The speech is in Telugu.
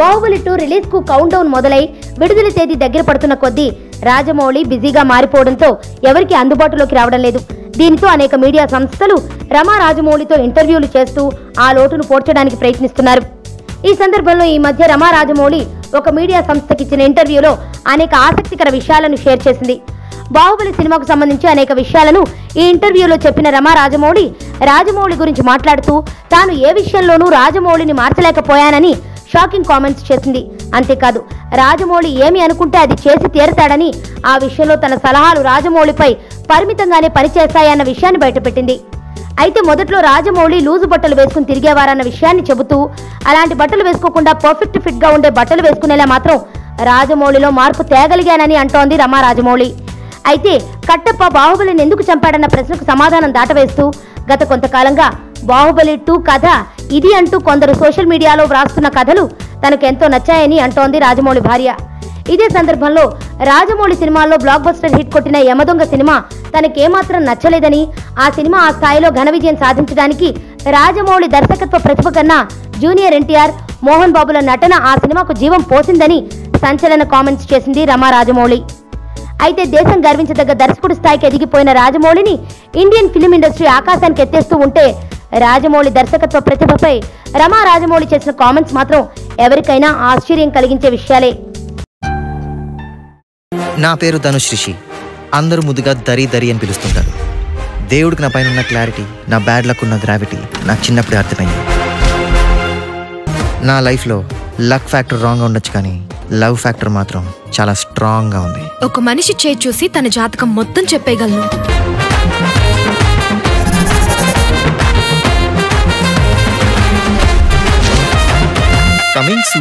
బాహుబలి టూ రిలీజ్కు కౌంట్ డౌన్ మొదలై విడుదల తేదీ దగ్గర పడుతున్న కొద్దీ రాజమౌళి బిజీగా మారిపోవడంతో ఎవరికి అందుబాటులోకి రావడం లేదు. దీనితో అనేక మీడియా సంస్థలు రమా రాజమౌళితో ఇంటర్వ్యూలు చేస్తూ ఆ లోటును పోడ్చడానికి ప్రయత్నిస్తున్నారు. ఈ సందర్భంలో ఈ మధ్య రమా రాజమౌళి ఒక మీడియా సంస్థకి ఇచ్చిన ఇంటర్వ్యూలో అనేక ఆసక్తికర విషయాలను షేర్ చేసింది. బాహుబలి సినిమాకు సంబంధించి అనేక విషయాలను ఈ ఇంటర్వ్యూలో చెప్పిన రమా రాజమౌళి రాజమౌళి గురించి మాట్లాడుతూ తాను ఏ విషయంలోనూ రాజమౌళిని మార్చలేకపోయానని షాకింగ్ కామెంట్స్ చేసింది. అంతేకాదు రాజమౌళి ఏమి అనుకుంటే అది చేసి తీరతాడని ఆ విషయంలో తన సలహాలు రాజమౌళిపై పరిమితంగానే పనిచేస్తాయన్న విషయాన్ని బయటపెట్టింది. అయితే మొదట్లో రాజమౌళి లూజు బట్టలు వేసుకుని తిరిగేవారన్న విషయాన్ని చెబుతూ అలాంటి బట్టలు వేసుకోకుండా పర్ఫెక్ట్ ఫిట్గా ఉండే బట్టలు వేసుకునేలా మాత్రం రాజమౌళిలో మార్పు తేగలిగానని అంటోంది రమా రాజమౌళి. అయితే కట్టప్ప బాహుబలిని ఎందుకు చంపాడన్న ప్రశ్నకు సమాధానం దాటవేస్తూ గత కొంతకాలంగా బాహుబలి టూ కథ ఇది అంటూ కొందరు సోషల్ మీడియాలో వ్రాస్తున్న కథలు తనకెంతో నచ్చాయని అంటోంది రాజమౌళి భార్య. ఇదే సందర్భంలో రాజమౌళి సినిమాల్లో బ్లాక్ బస్టర్ హిట్ కొట్టిన యమదొంగ సినిమా తనకేమాత్రం నచ్చలేదని ఆ సినిమా ఆ స్థాయిలో ఘన విజయం సాధించడానికి రాజమౌళి దర్శకత్వ ప్రతిభ కన్నా జూనియర్ ఎన్టీఆర్ మోహన్ బాబుల నటన ఆ సినిమాకు జీవం పోసిందని సంచలన కామెంట్స్ చేసింది రమా రాజమౌళి. అయితే దేశం గర్వించదగ్గ దర్శకుడి స్థాయికి ఎదిగిపోయిన రాజమౌళిని ఇండియన్ ఫిలిం ఇండస్ట్రీ ఆకాశానికి ఎత్తేస్తూ ఉంటే రాజమౌళి దర్శకత్వ ప్రతిభపై రమా రాజమౌళి చేసిన కామెంట్స్ మాత్రం ఎవరికైనా ఆశ్చర్యం కలిగించే విషయాలే. నా పేరు ధనుష్ రిషి అందరూ ముద్దుగా దరి దరి అని పిలుస్తుంటారు. దేవుడికి నా పైన ఉన్న క్లారిటీ నా బ్యాడ్ లక్ ఉన్న గ్రావిటీ నాకు చిన్నప్పుడే అర్థమైంది. నా లైఫ్లో లక్ ఫ్యాక్టర్ రాంగ్గా ఉండొచ్చు కానీ లవ్ ఫ్యాక్టర్ మాత్రం చాలా స్ట్రాంగ్గా ఉంది. ఒక మనిషి చేయి చూసి తన జాతకం మొత్తం చెప్పేయగలను. కమింగ్ సూ